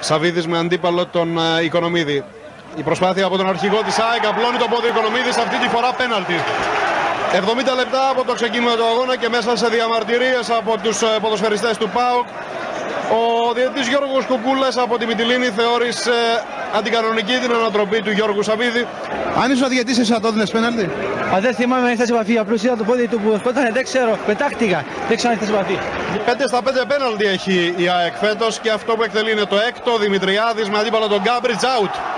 Σαβίδης με αντίπαλο τον ε, Οικονομίδη. Η προσπάθεια από τον αρχηγό της ΑΕΚ απλώνει το πόδι Οικονομίδης αυτή τη φορά πέναλτι. 70 λεπτά από το ξεκίνημα του αγώνα και μέσα σε διαμαρτυρίες από τους ε, ποδοσφαιριστές του ΠΑΟΚ ο διετής Γιώργος Κουκούλας από τη Μιτιλίνη θεώρησε αντικανονική την ανατροπή του Γιώργου Σαββίδη. Αν είσαι ο διαιτής εσύ θα το δίνεις πέναλτι. Α, δεν θυμάμαι αν ήρθε σε επαφή. Απλώς είδα το πόδι του που σκότανε, δεν ξέρω. Πετάχτηκα. Δεν ξέρω αν ήρθε σε επαφή. 5 στα 5 πέναλτι έχει η ΑΕΚ φέτος και αυτό που εκτελεί είναι το έκτο. Δημητριάδης με αντίπαλο τον Γκάμπριτζ out.